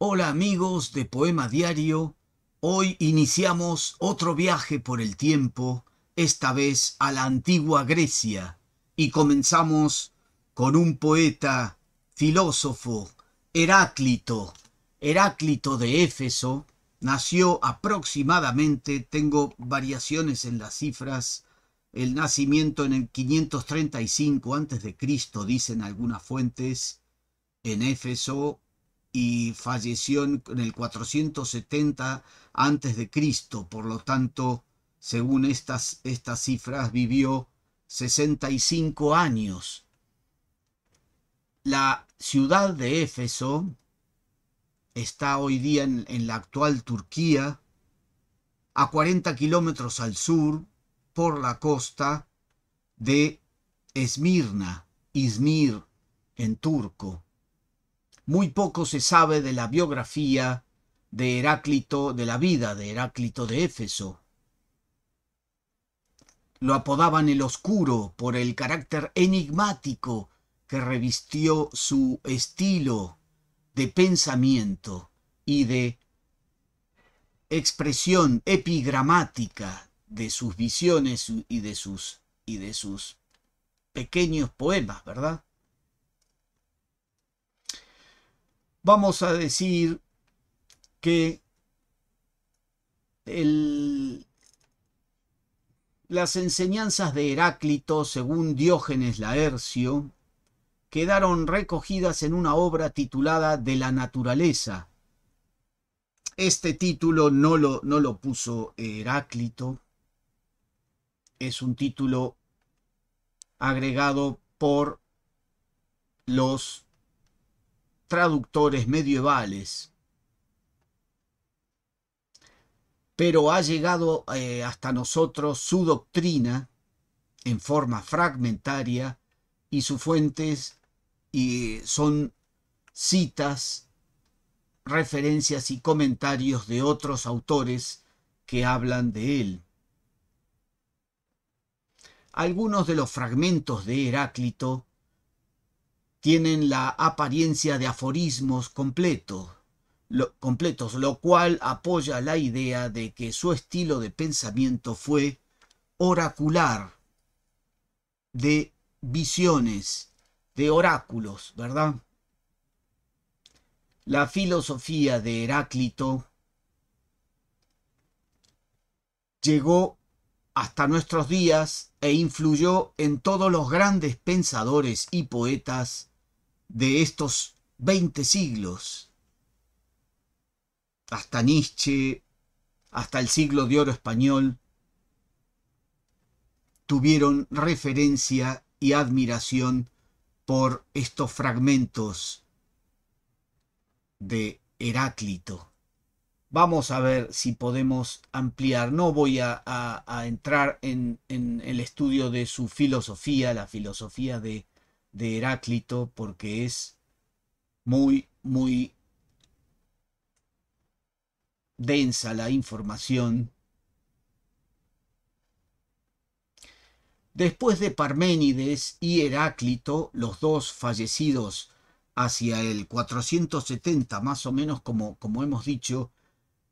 Hola amigos de Poema Diario, hoy iniciamos otro viaje por el tiempo, esta vez a la antigua Grecia, y comenzamos con un poeta, filósofo, Heráclito. Heráclito de Éfeso nació aproximadamente, tengo variaciones en las cifras, el nacimiento en el 535 a.C., dicen algunas fuentes, en Éfeso, y falleció en el 470 antes de Cristo, por lo tanto, según estas, estas cifras, vivió 65 años. La ciudad de Éfeso está hoy día en, en la actual Turquía, a 40 kilómetros al sur, por la costa de Esmirna, Izmir en turco. Muy poco se sabe de la biografía de Heráclito, de la vida de Heráclito de Éfeso. Lo apodaban el oscuro por el carácter enigmático que revistió su estilo de pensamiento y de expresión epigramática de sus visiones y de sus, y de sus pequeños poemas, ¿verdad? Vamos a decir que las enseñanzas de Heráclito, según Diógenes Laercio, quedaron recogidas en una obra titulada De la naturaleza. Este título no lo, no lo puso Heráclito, es un título agregado por los traductores medievales, pero ha llegado eh, hasta nosotros su doctrina en forma fragmentaria y sus fuentes son citas, referencias y comentarios de otros autores que hablan de él. Algunos de los fragmentos de Heráclito tienen la apariencia de aforismos completos, lo, completos, lo cual apoya la idea de que su estilo de pensamiento fue oracular, de visiones, de oráculos, ¿verdad? La filosofía de Heráclito llegó hasta nuestros días e influyó en todos los grandes pensadores y poetas de estos 20 siglos, hasta Nietzsche, hasta el siglo de oro español, tuvieron referencia y admiración por estos fragmentos de Heráclito. Vamos a ver si podemos ampliar. No voy a, entrar en, el estudio de su filosofía, la filosofía de de Heráclito porque es muy, muy densa la información. Después de Parménides y Heráclito, los dos fallecidos hacia el 470, más o menos como, como hemos dicho,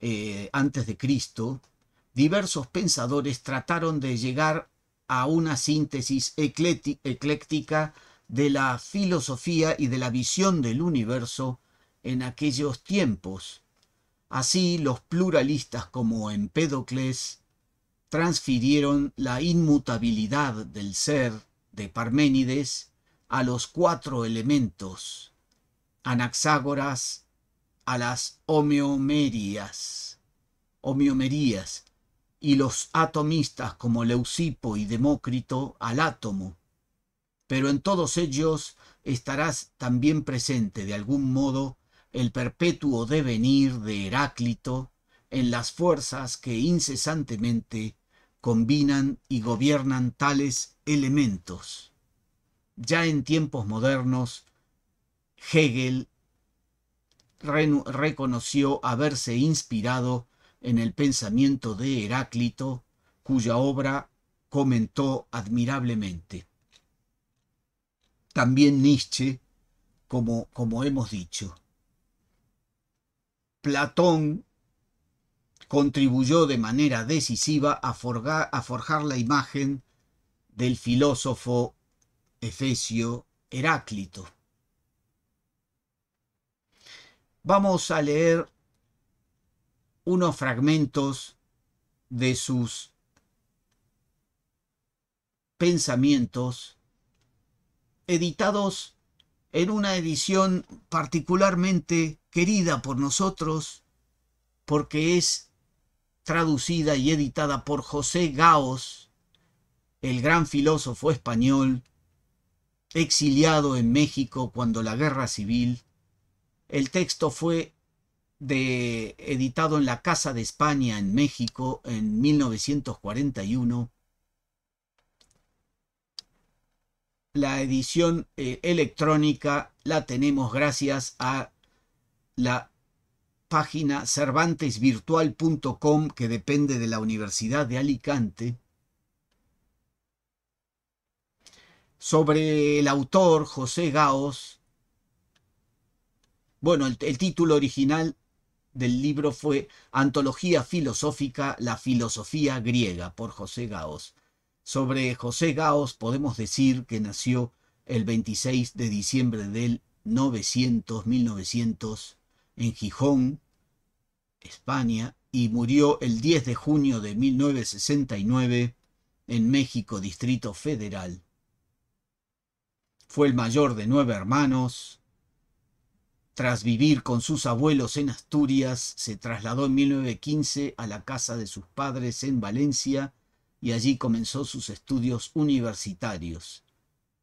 eh, antes de Cristo, diversos pensadores trataron de llegar a una síntesis ecléctica de la filosofía y de la visión del universo en aquellos tiempos. Así los pluralistas como Empédocles transfirieron la inmutabilidad del ser de Parménides a los cuatro elementos, Anaxágoras a las homeomerías, homeomerías y los atomistas como Leucipo y Demócrito al átomo pero en todos ellos estarás también presente de algún modo el perpetuo devenir de Heráclito en las fuerzas que incesantemente combinan y gobiernan tales elementos. Ya en tiempos modernos, Hegel reconoció haberse inspirado en el pensamiento de Heráclito, cuya obra comentó admirablemente también Nietzsche, como, como hemos dicho. Platón contribuyó de manera decisiva a forjar, a forjar la imagen del filósofo efesio Heráclito. Vamos a leer unos fragmentos de sus pensamientos editados en una edición particularmente querida por nosotros porque es traducida y editada por José Gaos, el gran filósofo español, exiliado en México cuando la guerra civil. El texto fue editado en la Casa de España en México en 1941. La edición eh, electrónica la tenemos gracias a la página cervantesvirtual.com que depende de la Universidad de Alicante. Sobre el autor José Gaos, bueno, el, título original del libro fue Antología Filosófica, la Filosofía Griega, por José Gaos. Sobre José Gaos podemos decir que nació el 26 de diciembre del 900, 1900, en Gijón, España, y murió el 10 de junio de 1969 en México, Distrito Federal. Fue el mayor de nueve hermanos. Tras vivir con sus abuelos en Asturias, se trasladó en 1915 a la casa de sus padres en Valencia y allí comenzó sus estudios universitarios.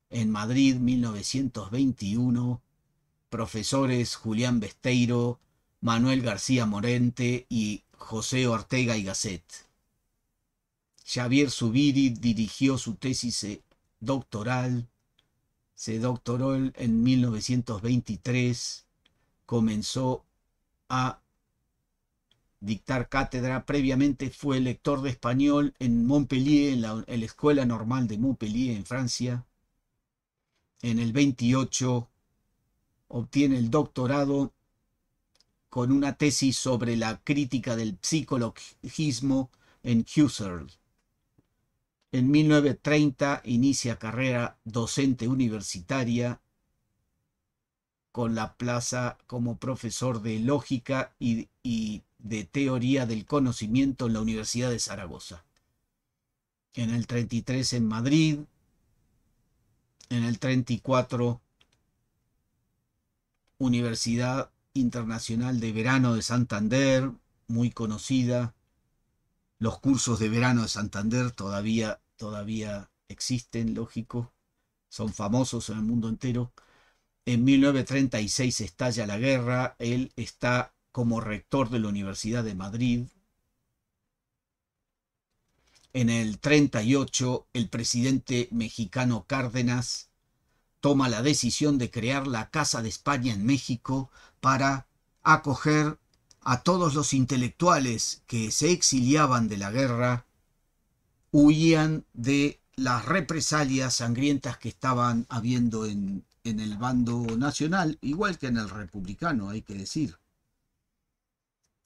En Madrid, 1921, profesores Julián Besteiro, Manuel García Morente y José Ortega y Gasset. Xavier Zubiri dirigió su tesis eh, doctoral, se doctoró en 1923, comenzó a dictar cátedra, previamente fue lector de español en Montpellier, en la, Escuela Normal de Montpellier, en Francia. En el 28 obtiene el doctorado con una tesis sobre la crítica del psicologismo en Husserl. En 1930 inicia carrera docente universitaria con la plaza como profesor de lógica y, de teoría del conocimiento en la Universidad de Zaragoza. En el 33 en Madrid, en el 34 Universidad Internacional de Verano de Santander, muy conocida. Los cursos de verano de Santander todavía, todavía existen, lógico, son famosos en el mundo entero. En 1936 estalla la guerra, él está como rector de la Universidad de Madrid. En el 38, el presidente mexicano Cárdenas toma la decisión de crear la Casa de España en México para acoger a todos los intelectuales que se exiliaban de la guerra, huían de las represalias sangrientas que estaban habiendo en, en el bando nacional, igual que en el republicano, hay que decir.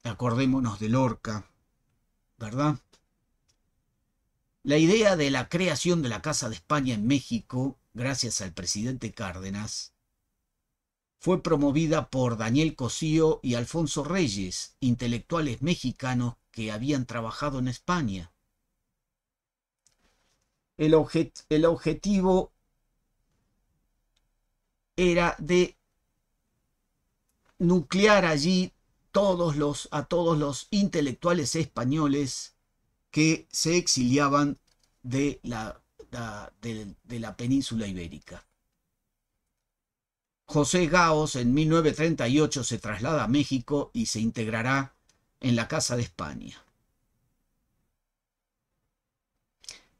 Acordémonos de Lorca, ¿verdad? La idea de la creación de la Casa de España en México gracias al presidente Cárdenas, fue promovida por Daniel Cosío y Alfonso Reyes, intelectuales mexicanos que habían trabajado en España. El, objet el objetivo era de nuclear allí todos los, a todos los intelectuales españoles que se exiliaban de la de, de la península ibérica. José Gaos en 1938 se traslada a México y se integrará en la Casa de España.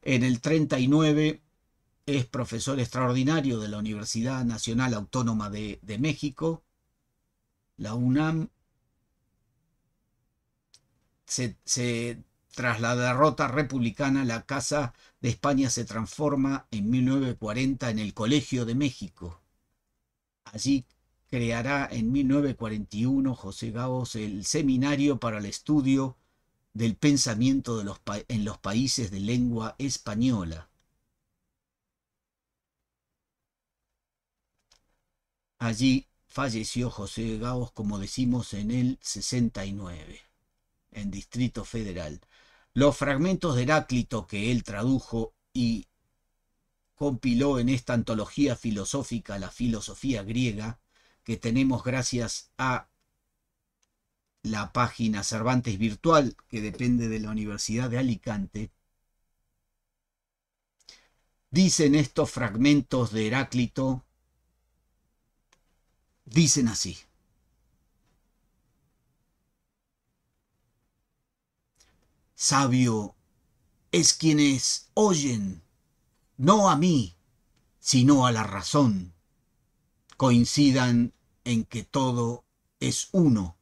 En el 39 es profesor extraordinario de la Universidad Nacional Autónoma de, México, la UNAM. Se, tras la derrota republicana, la Casa de España se transforma en 1940 en el Colegio de México. Allí creará en 1941 José Gabos el Seminario para el Estudio del Pensamiento de los en los Países de Lengua Española. Allí falleció José Gabos, como decimos, en el 69, en Distrito Federal. Los fragmentos de Heráclito que él tradujo y compiló en esta antología filosófica, la filosofía griega, que tenemos gracias a la página Cervantes Virtual, que depende de la Universidad de Alicante, dicen estos fragmentos de Heráclito, dicen así. Sabio es quienes oyen no a mí, sino a la razón, coincidan en que todo es uno.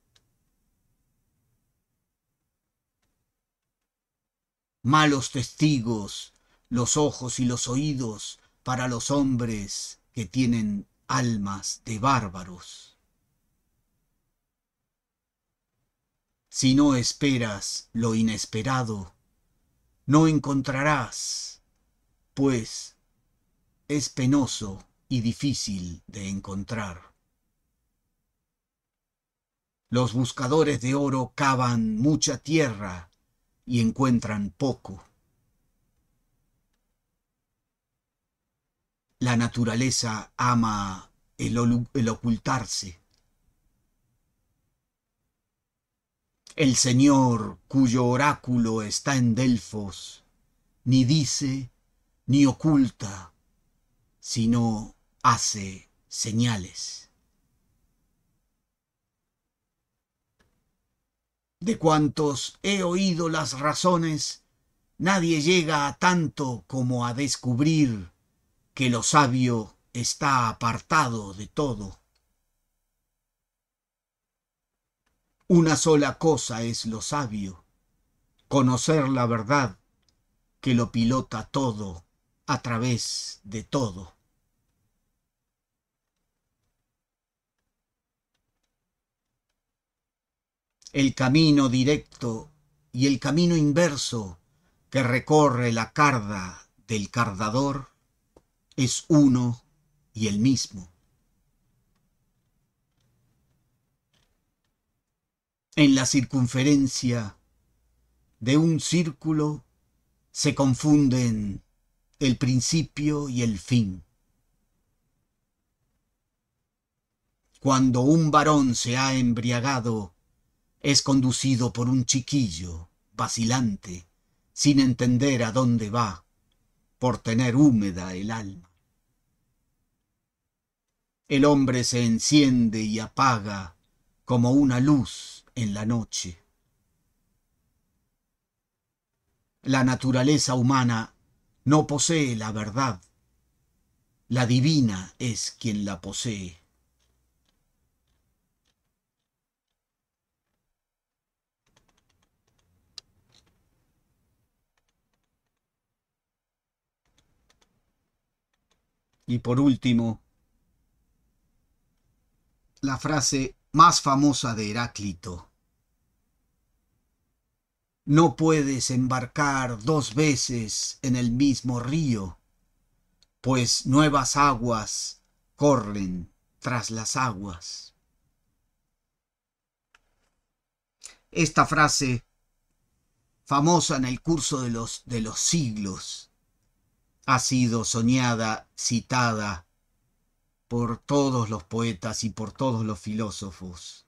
Malos testigos, los ojos y los oídos para los hombres que tienen almas de bárbaros. Si no esperas lo inesperado, no encontrarás pues es penoso y difícil de encontrar. Los buscadores de oro cavan mucha tierra y encuentran poco. La naturaleza ama el, el, ocultarse. El Señor, cuyo oráculo está en Delfos, ni dice ni oculta, sino hace señales. De cuantos he oído las razones, nadie llega a tanto como a descubrir que lo sabio está apartado de todo. Una sola cosa es lo sabio, conocer la verdad que lo pilota todo a través de todo. El camino directo y el camino inverso que recorre la carda del cardador es uno y el mismo. En la circunferencia de un círculo se confunden el principio y el fin. Cuando un varón se ha embriagado, es conducido por un chiquillo, vacilante, sin entender a dónde va, por tener húmeda el alma. El hombre se enciende y apaga como una luz en la noche. La naturaleza humana no posee la verdad. La divina es quien la posee. Y por último, la frase más famosa de Heráclito. No puedes embarcar dos veces en el mismo río, pues nuevas aguas corren tras las aguas. Esta frase, famosa en el curso de los, de los siglos, ha sido soñada, citada por todos los poetas y por todos los filósofos.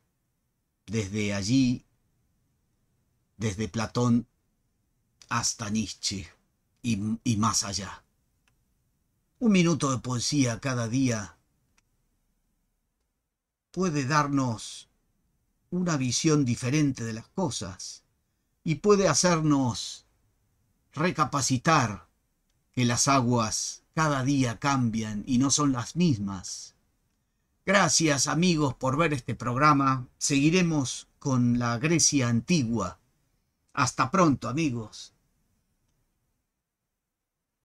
Desde allí desde Platón hasta Nietzsche y, más allá. Un minuto de poesía cada día puede darnos una visión diferente de las cosas y puede hacernos recapacitar que las aguas cada día cambian y no son las mismas. Gracias amigos por ver este programa. Seguiremos con la Grecia antigua hasta pronto, amigos.